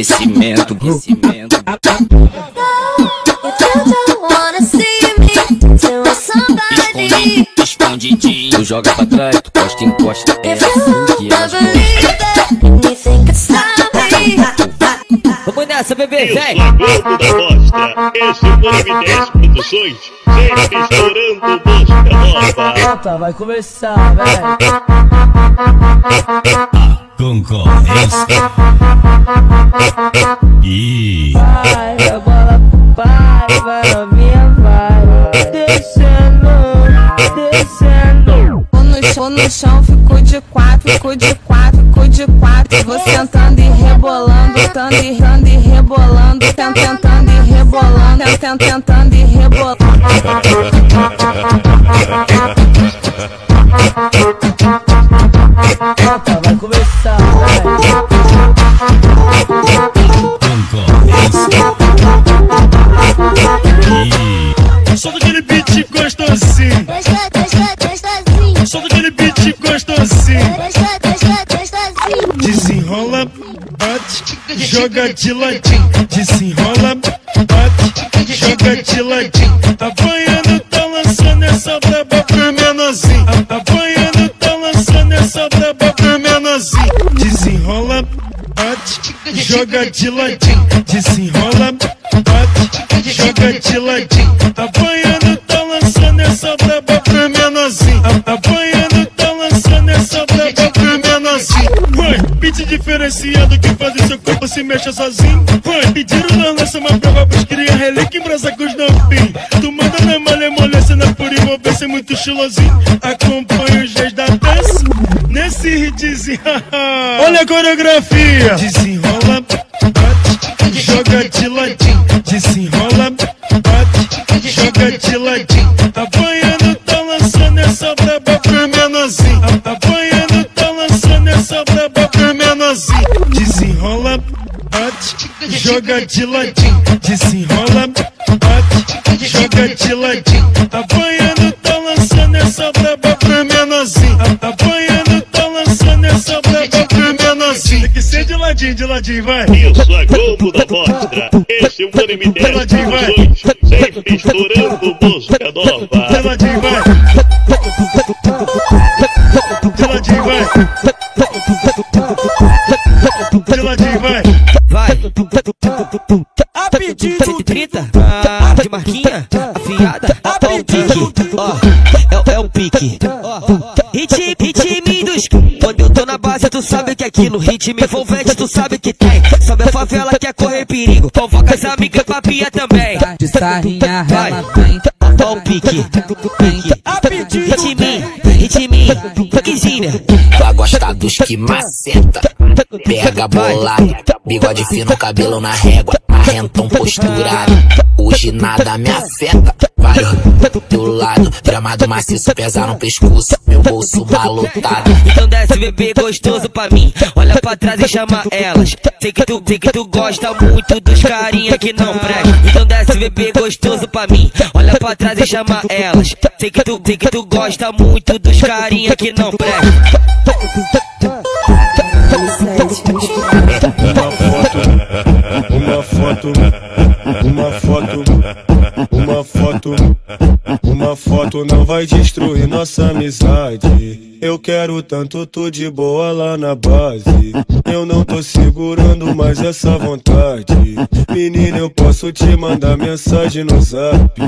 aquecimento, aquecimento. Esconde, escondidinho, joga pra trás, tu posta encosta, é assim que elas Vamos nessa, bebê, vem! Da Mostra, esse é o Volume 10 Produções, sempre estourando música nova. Opa, vai começar, velho. Concorrência. E Vai, a bola vai, vai, novinha vai. Descendo, descendo. Ou no, chão, no chão, ficou de quatro, ficou de quatro, ficou de quatro. Vou sentando e rebolando, tentando e tentando e rebolando, tent- tentando e rebolando, tent- tentando e rebolando. Joga de ladinho. Desenrola, bate, joga de ladinho. Tá apanhando, tá lançando essa braba pro menorzinho. Tá apanhando, tá lançando essa braba pro menorzinho. Desenrola, bate, joga de ladinho. Desenrola, bate, joga de ladinho. Tá apanhando, Diferenciado que faz o seu corpo se mexa sozinho. Vai, pediram na lança uma prova pros cria relíquia em brasa com os novinhos. Tu manda na malemolência, na pura envolvência, muito estilosinho. Acompanha os dias da dança nesse hitzinho. Olha a coreografia. Desenrola, bate, joga de ladinho. Desenrola, bate, joga de ladinho. Joga de ladinho. Desenrola, bate, joga de ladinho. Tá apanhando, tá lançando essa braba pro menorzinho. Tá apanhando, tá lançando essa braba pro menorzinho. Tem que ser de ladinho, de ladinho, vai. Isso, a Globo da Mostra. Esse é o Volume 10 Produções, sempre estourando música nova. De ladinho, vai. De ladinho, vai. A pedido 30, de marquinha, afiada é, é o pique Ó, Ritmo, ritmo dos Quando eu tô na base tu sabe que aqui no ritmo envolvente tu sabe que tem Sobe a favela quer correr perigo Convoca as amigas pra pia também De sarrinha, Vai. ela vem. Ó o pique, pique Ritminho, ritminho, piquezinho Vai gostar dos que maceta, pega bolado, bigode fino, cabelo na régua, marrentão posturado. Hoje nada me afeta, vai do lado, gramado maciço, pesa no pescoço, meu bolso malotado. Então desce bebê gostoso pra mim. Olha pra trás e chama elas. Sei que tu, sei que tu gosta muito dos carinha que não presta. Então desce bebê gostoso pra mim. Olha pra trás e chama elas. Sei que tu, sei que tu gosta muito dos carinha que não presta. Uma foto, uma foto, uma foto, uma foto não vai destruir nossa amizade. Eu quero tanto tu de boa lá na base. Eu não tô segurando mais essa vontade. Menina, eu posso te mandar mensagem no zap.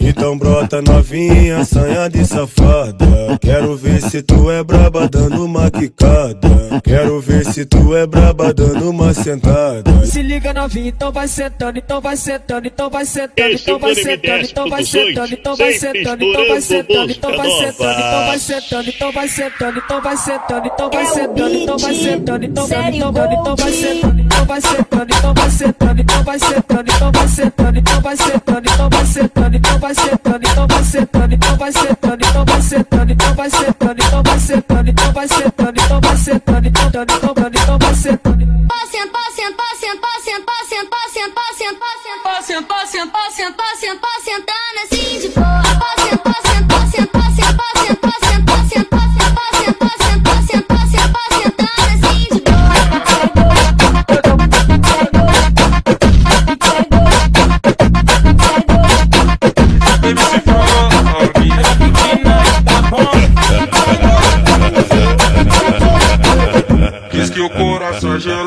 Então brota novinha, assanhada e safada. Quero ver se tu é braba dando uma quicada. Quero ver se tu é braba dando uma sentada. Se liga novinho, então vai sentando, então vai sentando, então vai sentando, é então vai sentando, 10 então vai sentando, então vai sentando, então vai sentando, então vai sentando, então vai sentando, então vai sentando, então vai sentando, então vai É sentando, então vai sentando, então vai Sério, então vai então vai sentando, então vai sentando, então vai sentando, então vai sentando, então vai sentando, então vai sentando, então vai sentando, então vai sentando, então vai sentando, então vai sentando, então vai sentando, então vai sentando, então vai sentando, então vai sentando, então sentando, então sentando, então vai sentando. Passen, passen, passen, passen, passen, passen, passen, passen, passen, passen, passen, passen, passen,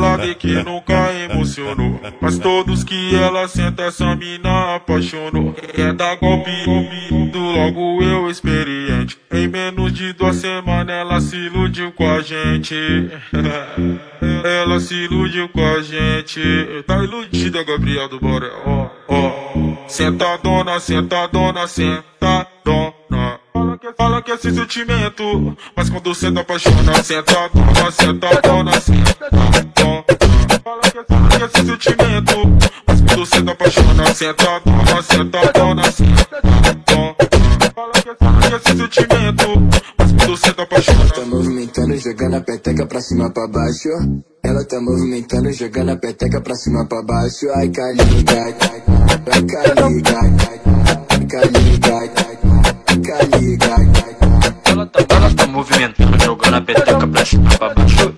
sabe que nunca emocionou. Mas todos que ela senta, essa mina apaixonou. É da golpe, do logo eu experiente. Em menos de duas semanas ela se iludiu com a gente. ela se iludiu com a gente. Tá iludida, Gabriel do Borel. Ó, ó. Sentadona, sentadona, sentadona. Fala que, é sem sentimento, mas quando senta apaixona, sentadona, sentadona, sentadona. Fala que, fala que é sem sentimento, mas quando senta apaixona, sentadona, sentadona, sentadona. Fala que, fala que é sem sentimento, mas quando senta apaixona. Tá movimentando, jogando a peteca pra cima pra baixo. Ela tá movimentando, jogando a peteca pra cima pra baixo. Ai, caliga, ai, caliga, ai, caliga, ai, caliga, ai. Ela tá, ela tá movimentando, jogando a peteca pra cima pra baixo.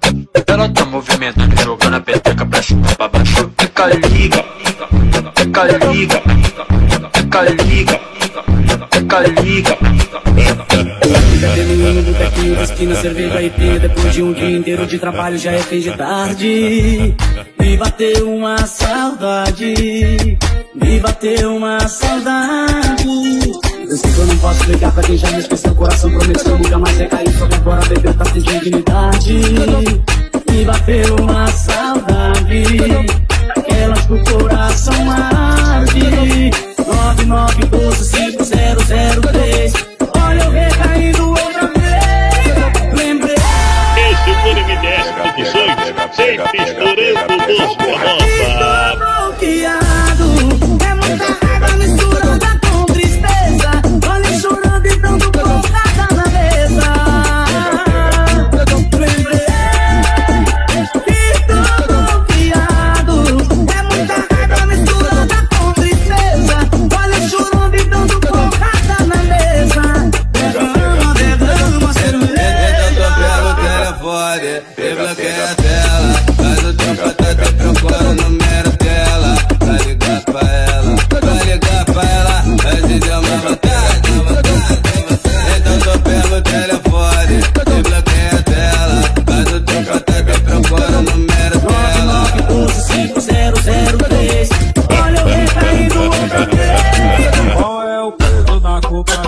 Ela tá movimentando, jogando a peteca pra cima pra baixo. Fica liga, fica liga, fica liga, fica liga. Vida feminina, botequinho esquina, cerveja e pinga Depois de um dia inteiro de trabalho já é fim de tarde Me bateu uma saudade Me bateu uma saudade Eu sei que eu não posso explicar pra quem já me esqueceu. O coração prometeu nunca mais recair Só que agora bebeu tá sem dignidade Me bateu uma saudade. Aquelas que o coração arde. 99125003 Olha eu recaindo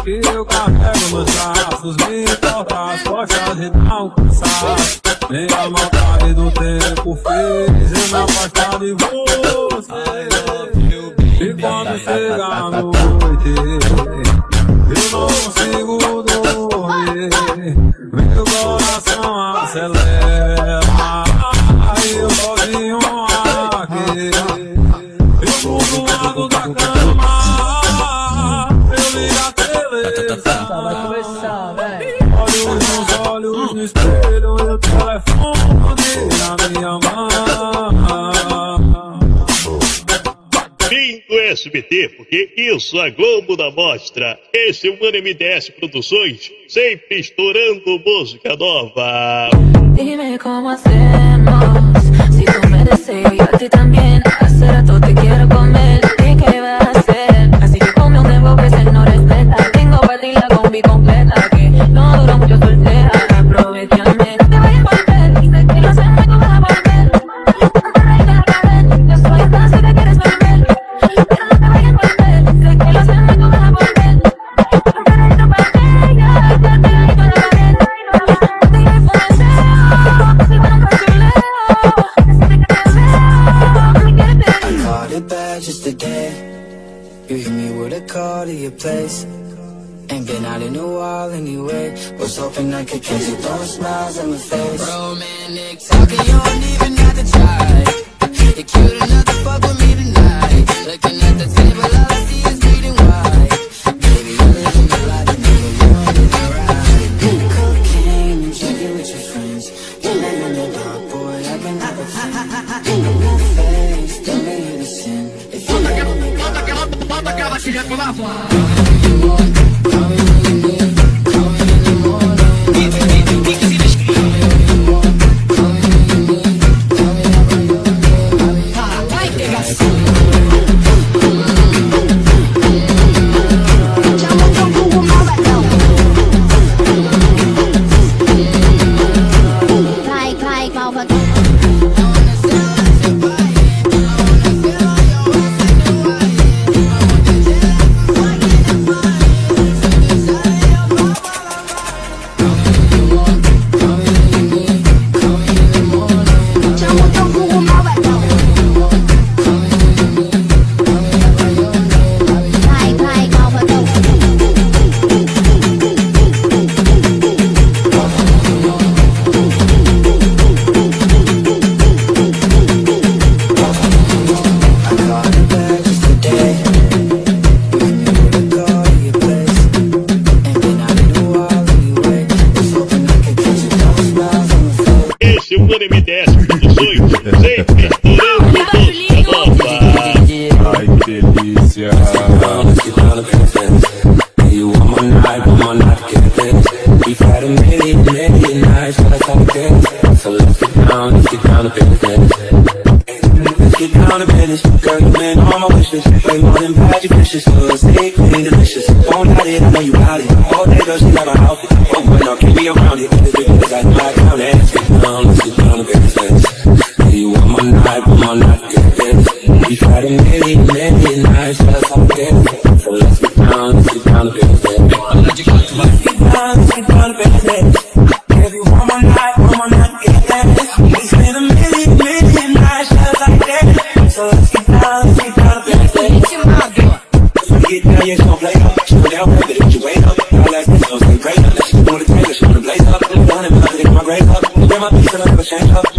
que eu carrego nos braços? Me falta as costas e dá um cansaço. Nem a maldade do tempo fez eu me afastar de você. E quando chega a noite, eu não consigo dormir. Meu coração acelera. Aí eu sozinho aqui. Eu vou do lado da cama. Eu. Olho nos olhos no espelho e o telefone na minha mão. Lindo SBT, porque isso a Globo da Mostra. Esse é o Mano M10 Produções, sempre estourando música nova. Dime cómo hacemos Si tú me deseas a ti también Hace te quiero comer You hit me with a call to your place. Ain't been out in a while anyway. Was hoping I could catch you throwing smiles in my face. Romantic talking, you don't even have to try. You're cute enough to fuck with me tonight. Looking at the table, all I see is bleeding white. Baby, you're you. Cocaine drinking with your friends. In the dark, boy. I can never find. I'm себя по business. Get down to business. Girl, you been on my wish list. Way more than bad, you vicious. Stay clean, delicious. Won't hide it, I know you hide it. All day, girl, she like my outfit. Oh, boy, now keep me around it. Because I know I count it. Let's get down, let's get down to business. You want my my get this. Had a million, million nights, but. So let's get down, let's get down to business. Get down, let's get down shut up.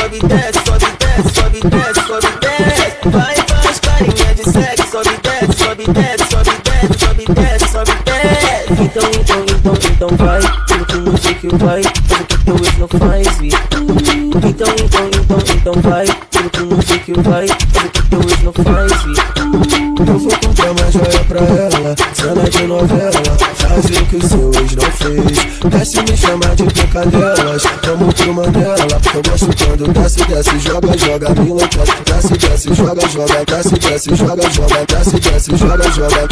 Sobe e desce, sobe e desce, sobe e e e e e e e e e desce, Então, então, vai. Tudo que o music vai. Faz o que teu ex não faz, Então, então, então, então vai. Tudo que o music vai. Faz o que teu ex não faz, Eu vou comprar uma joia pra ela, cena de novela Fazer o que o seu ex não fez. Desce me chamar de pecadelas Vamos pro Mandela Eu gosto quando desce, desce, joga, joga Me enlouquece, desce, desce, joga, joga Desce, desce, joga, joga Desce, desce, joga, joga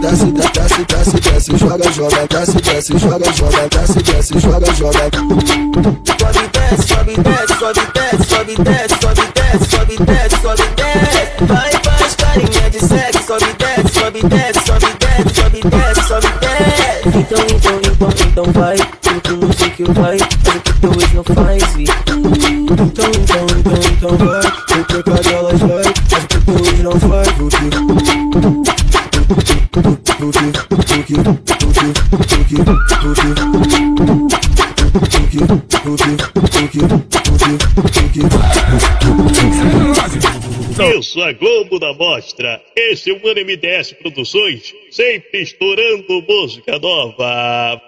Desce, desce, desce, desce, joga, joga Desce, desce, joga, joga Desce, desce, joga, joga Sobe e desce, sobe e desce, sobe e desce, sobe e desce, sobe e desce, sobe e desce, sobe e desce Vai, faz carinha de sexo, sobe e desce, sobe e desce, sobe e desce, sobe e desce, sobe e desce Então, então, então, então vai Tudo que o music vai Faz o que teu Então, então, então, então vai ex não que Isso, a Globo da Mostra. Esse é o Mano MDS Produções, sempre estourando música nova.